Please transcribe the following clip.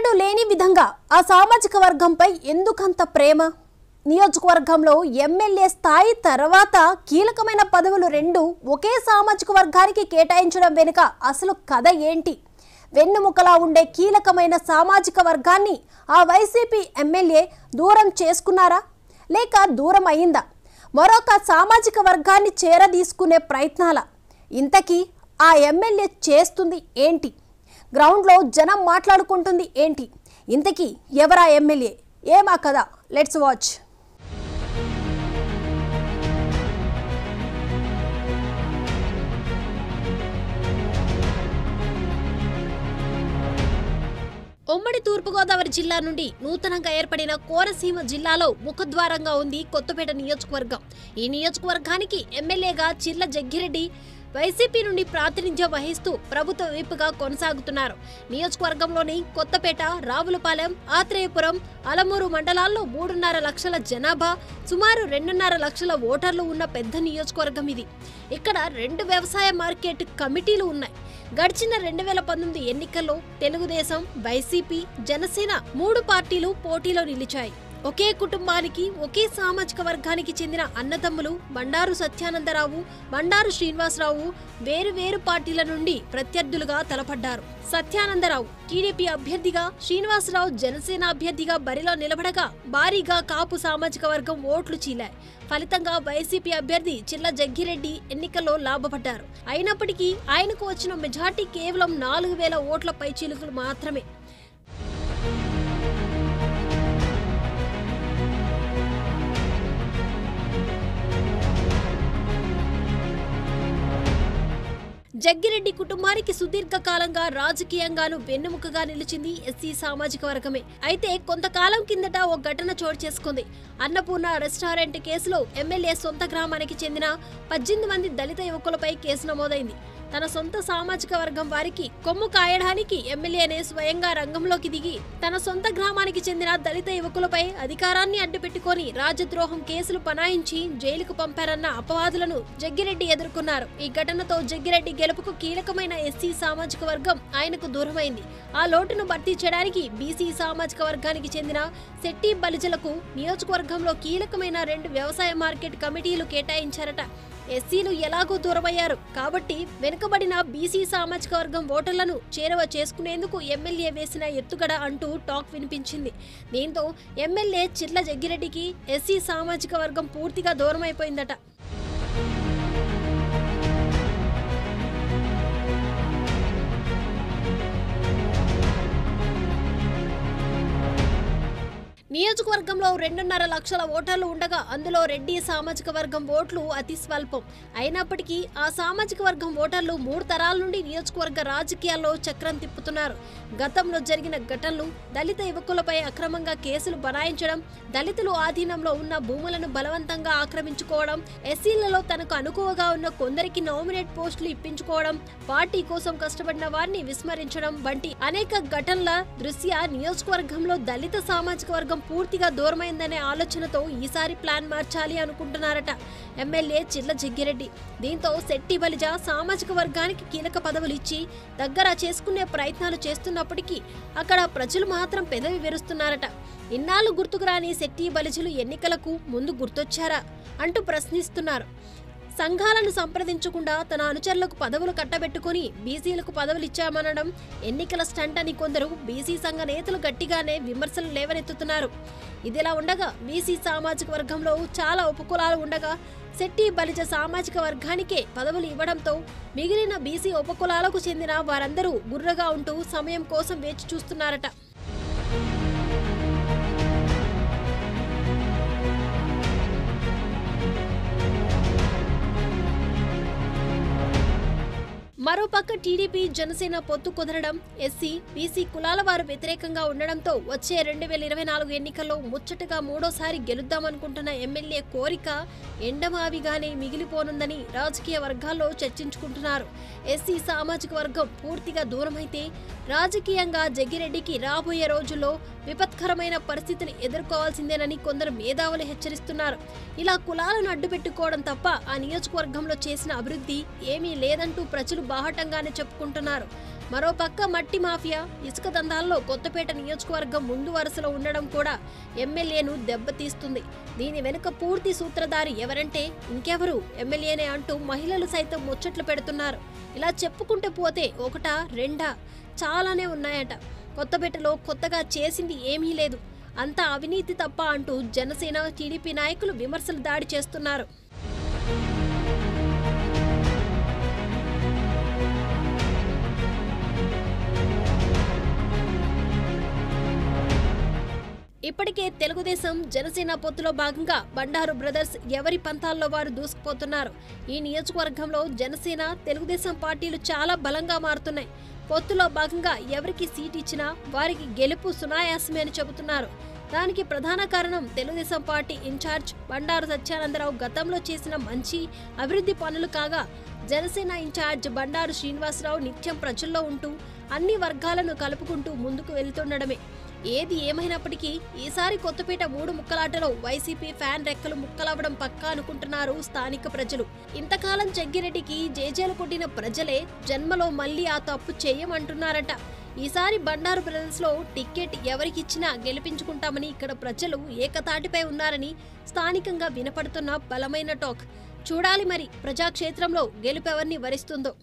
ఎన్నడూ లేని విధంగా ఆ సామాజిక వర్గంపై ఎందుకంత ప్రేమ? నియోజకవర్గంలో ఎమ్మెల్యే స్థాయి తర్వాత కీలకమైన పదవులు రెండు ఒకే సామాజిక వర్గానికి కేటాయించడం వెనుక అసలు కథ ఏంటి? వెన్నుముకలా ఉండే కీలకమైన సామాజిక వర్గాన్ని ఆ వైసీపీ ఎమ్మెల్యే దూరం చేసుకున్నారా? లేక దూరం అయిందా? మరొక సామాజిక వర్గాన్ని చేరదీసుకునే ప్రయత్నాల? ఇంతకీ ఆ ఎమ్మెల్యే చేస్తుంది ఏంటి? గ్రౌండ్లో జనం మాట్లాడుకుంటుంది ఏంటి? ఇంతకీ ఎవరా ఎమ్మెల్యే? ఏమా కదా లెట్స్ వాచ్ ఉమ్మడి తూర్పుగోదావరి జిల్లా నుండి నూతనంగా ఏర్పడిన కోనసీమ జిల్లాలో ముఖద్వారంగా ఉంది కొత్తపేట నియోజకవర్గం. ఈ నియోజకవర్గానికి ఎమ్మెల్యేగా చిర్ల జగ్గిరెడ్డి వైసీపీ నుండి ప్రాతినిధ్యం వహిస్తూ ప్రభుత్వ విప్గా కొనసాగుతున్నారు. నియోజకవర్గంలోని కొత్తపేట రావులపాలెం ఆత్రేయపురం అలమూరు మండలాల్లో మూడున్నర లక్షల జనాభా సుమారు రెండున్నర లక్షల ఓటర్లు ఉన్న పెద్ద నియోజకవర్గం ఇది. ఇక్కడ రెండు వ్యవసాయ మార్కెట్ కమిటీలు ఉన్నాయి. గడిచిన రెండు వేల పంతొమ్మిది ఎన్నికల్లో తెలుగుదేశం వైసీపీ జనసేన మూడు పార్టీలు పోటీలో నిలిచాయి. ఒకే కుటుంబానికి ఒకే సామాజిక వర్గానికి చెందిన అన్నదమ్ములు బండారు సత్యానందరావు బండారు శ్రీనివాసరావు వేరు వేరు పార్టీల నుండి ప్రత్యర్థులుగా తలపడ్డారు. సత్యానందరావు టీడీపీ అభ్యర్థిగా శ్రీనివాసరావు జనసేన అభ్యర్థిగా బరిలో నిలబడగా భారీగా కాపు సామాజిక వర్గం ఓట్లు చీలాయి. ఫలితంగా వైసీపీ అభ్యర్థి చిల్ల జగ్గిరెడ్డి ఎన్నికల్లో లాభపడ్డారు. అయినప్పటికీ ఆయనకు వచ్చిన మెజార్టీ కేవలం నాలుగు వేల ఓట్ల పైచీలుకులు మాత్రమే. జగ్గిరెడ్డి కుటుంబానికి సుదీర్ఘ కాలంగా రాజకీయంగాను వెన్నెముకగా నిలిచింది ఎస్సీ సామాజిక వర్గమే. అయితే కొంతకాలం కిందట ఓ ఘటన చోటు చేసుకుంది. అన్నపూర్ణ రెస్టారెంట్ కేసులో ఎమ్మెల్యే సొంత గ్రామానికి చెందిన పద్దెనిమిది మంది దళిత యువకులపై కేసు నమోదైంది. తన సొంత సామాజిక వర్గం వారికి కొమ్ము కాయడానికి ఎమ్మెల్యేనే స్వయంగా రంగంలోకి దిగి తన సొంత గ్రామానికి చెందిన దళిత యువకులపై అధికారాన్ని అడ్డుపెట్టుకొని రాజద్రోహం కేసులు పనాయించి జైలుకు పంపారన్న అపవాదులను జగ్గిరెడ్డి ఎదుర్కొన్నారు. ఈ ఘటనతో జగ్గిరెడ్డి గెలుపుకు కీలకమైన ఎస్సీ సామాజిక వర్గం ఆయనకు దూరమైంది. ఆ లోటును భర్తీ చేయడానికి బీసీ సామాజిక వర్గానికి చెందిన శెట్టి బలిజలకు నియోజకవర్గంలో కీలకమైన రెండు వ్యవసాయ మార్కెట్ కమిటీలు కేటాయించారట. ఎస్సీలు ఎలాగూ దూరమయ్యారు. కాబట్టి వెనుకబడిన బీసీ సామాజిక వర్గం ఓటర్లను చేరువ చేసుకునేందుకు ఎమ్మెల్యే వేసిన ఎత్తుగడ అంటూ టాక్ వినిపించింది. దీంతో ఎమ్మెల్యే చిర్ల జగ్గిరెడ్డికి ఎస్సీ సామాజిక వర్గం పూర్తిగా దూరమైపోయిందట. నియోజకవర్గంలో రెండున్నర లక్షల ఓటర్లు ఉండగా అందులో రెడ్డి సామాజిక వర్గం ఓట్లు అతి స్వల్పం. అయినప్పటికీ ఆ సామాజిక వర్గం ఓటర్లు మూడు తరాల నుండి నియోజకవర్గ రాజకీయాల్లో చక్రం తిప్పుతున్నారు. గతంలో జరిగిన ఘటనలు దళిత యువకులపై అక్రమంగా కేసులు బనాయించడం దళితులు ఆధీనంలో ఉన్న భూములను బలవంతంగా ఆక్రమించుకోవడం ఎస్సీలలో తనకు అనుకువగా ఉన్న కొందరికి నామినేట్ పోస్టులు ఇప్పించుకోవడం పార్టీ కోసం కష్టపడిన వారిని విస్మరించడం వంటి అనేక ఘటనల దృశ్య నియోజకవర్గంలో దళిత సామాజిక వర్గం పూర్తిగా దూరమైందనే ఆలోచనతో ఈసారి ప్లాన్ మార్చాలి అనుకుంటున్నారట ఎమ్మెల్యే చిల్ల జగ్గిరెడ్డి. దీంతో శెట్టి బలిజ సామాజిక వర్గానికి కీలక పదవులు ఇచ్చి దగ్గర చేసుకునే ప్రయత్నాలు చేస్తున్నప్పటికీ అక్కడ ప్రజలు మాత్రం పెదవి విరుస్తున్నారట. ఇన్నాళ్ళు గుర్తుకు రాని శెట్టి బలిజలు ఎన్నికలకు ముందు గుర్తొచ్చారా అంటూ ప్రశ్నిస్తున్నారు. సంఘాలను సంప్రదించకుండా తన అనుచరులకు పదవులు కట్టబెట్టుకుని బీసీలకు పదవులు ఇచ్చామనడం ఎన్నికల స్టంట్ అని కొందరు బీసీ సంఘ నేతలు గట్టిగానే విమర్శలు లేవనెత్తుతున్నారు. ఇదిలా ఉండగా బీసీ సామాజిక వర్గంలో చాలా ఉపకులాలు ఉండగా శెట్టి బలిజ సామాజిక వర్గానికే పదవులు ఇవ్వడంతో మిగిలిన బీసీ ఉపకులాలకు చెందిన వారందరూ గుర్రగా ఉంటూ సమయం కోసం వేచి చూస్తున్నారట. మరోపక్క టీడీపీ జనసేన పొత్తు కుదరడం ఎస్సీ బీసీ కులాల వారు వ్యతిరేకంగా ఉండడంతో వచ్చే రెండు వేల ఇరవై నాలుగు ఎన్నికల్లో ముచ్చటగా మూడోసారి గెలుద్దామనుకుంటున్న ఎమ్మెల్యే కోరిక ఎండమావిగానే మిగిలిపోనుందని రాజకీయ వర్గాల్లో చర్చించుకుంటున్నారు. ఎస్సీ సామాజిక వర్గం పూర్తిగా దూరమైతే రాజకీయంగా జగ్గిరెడ్డికి రాబోయే రోజుల్లో విపత్కరమైన పరిస్థితిని ఎదుర్కోవాల్సిందేనని కొందరు మేధావులు హెచ్చరిస్తున్నారు. ఇలా కులాలను అడ్డుపెట్టుకోవడం తప్ప ఆ నియోజకవర్గంలో చేసిన అభివృద్ధి ఏమీ లేదంటూ ప్రజలు బాహటంగానే చెప్పుకుంటున్నారు. మరోపక్క మట్టి మాఫియా ఇసుక దందాల్లో కొత్తపేట నియోజకవర్గం ముందు వరుసలో ఉండడం కూడా ఎమ్మెల్యేను దెబ్బతీస్తుంది. దీని వెనుక పూర్తి సూత్రధారి ఎవరంటే ఇంకెవరు? ఎమ్మెల్యేనే అంటూ మహిళలు సైతం ముచ్చట్లు పెడుతున్నారు. ఇలా చెప్పుకుంటూ పోతే ఒకటా రెండా? చాలానే ఉన్నాయట. కొత్తపేటలో కొత్తగా చేసింది ఏమీ లేదు. అంతా అవినీతి తప్ప అంటూ జనసేన టీడీపీ నాయకులు విమర్శలు దాడి చేస్తున్నారు. ఇప్పటికే తెలుగుదేశం జనసేన పొత్తులో భాగంగా బండారు బ్రదర్స్ ఎవరి పంతాల్లో వారు దూసుకుపోతున్నారు. ఈ నియోజకవర్గంలో జనసేన తెలుగుదేశం పార్టీలు చాలా బలంగా మారుతున్నాయి. పొత్తులో భాగంగా ఎవరికి సీట్ ఇచ్చినా వారికి గెలుపు సునాయాసమే అని చెబుతున్నారు. దానికి ప్రధాన కారణం Telugu Desam party in charge Bandaru Satyanandarao గతంలో చేసిన మంచి అభివృద్ధి పనులు కాగా జనసేన ఇన్ఛార్జ్ బండారు శ్రీనివాసరావు నిత్యం ప్రజల్లో ఉంటూ అన్ని వర్గాలను కలుపుకుంటూ ముందుకు వెళ్తుండడమే. ఏది ఏమైనప్పటికీ ఈసారి కొత్తపేట మూడు ముక్కలాటలో వైసీపీ ఫ్యాన్ రెక్కలు ముక్కలవ్వడం పక్కా అనుకుంటున్నారు స్థానిక ప్రజలు. ఇంతకాలం జగ్గిరెడ్డికి జేజేలు కొట్టిన ప్రజలే జన్మలో మళ్ళీ ఆ తప్పు చేయమంటున్నారట. ఈసారి బండారు బ్రదర్స్లో టికెట్ ఎవరికిచ్చినా గెలిపించుకుంటామని ఇక్కడ ప్రజలు ఏకతాటిపై ఉన్నారని స్థానికంగా వినపడుతున్న బలమైన టాక్. చూడాలి మరి ప్రజాక్షేత్రంలో గెలుపెవరిని వరిస్తుందో.